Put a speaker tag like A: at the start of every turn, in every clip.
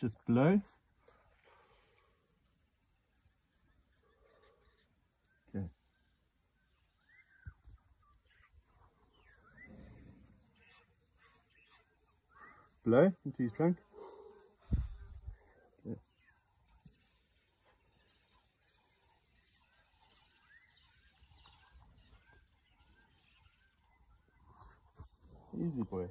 A: just blow. Okay. Blow into his trunk. Okay. Easy boy.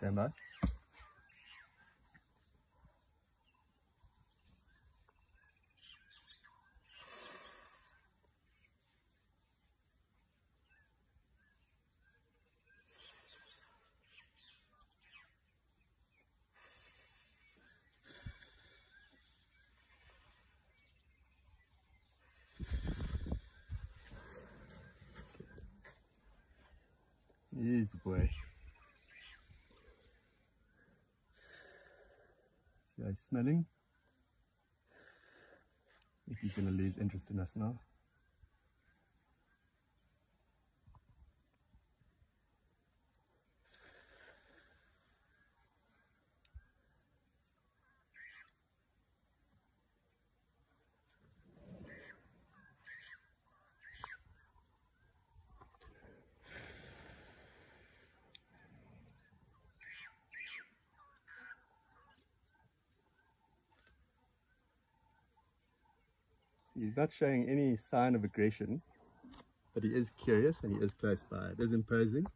A: Stand by. Easy he's smelling? If he's gonna lose interest in us now. He's not showing any sign of aggression, but he is curious and he is close by. It is imposing.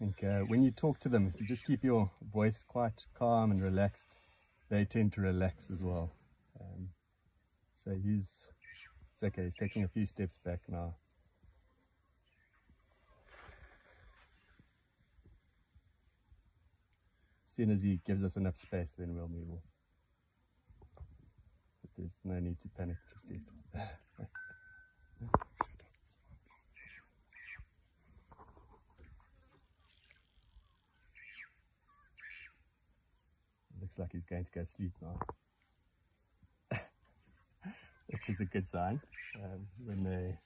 A: Think uh, when you talk to them, if you just keep your voice quite calm and relaxed, they tend to relax as well. Um, so he's, it's okay, he's taking a few steps back now. As soon as he gives us enough space, then we'll move on. But there's no need to panic just yet. like he's going to go sleep now. Which is a good sign um, when they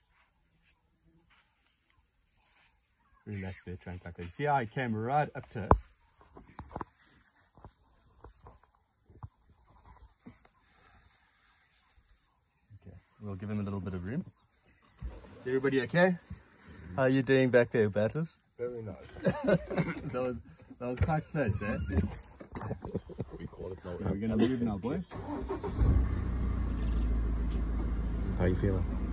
A: relax their trunk like that. See how he came right up to us? Okay, we'll give him a little bit of room. Everybody okay? How are you doing back there, Batters?
B: Very nice.
A: that was that was quite close, eh?
B: We now.
A: We're gonna move now, boys.
B: How you feeling?